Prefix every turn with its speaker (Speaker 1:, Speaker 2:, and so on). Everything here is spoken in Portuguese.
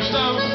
Speaker 1: estamos.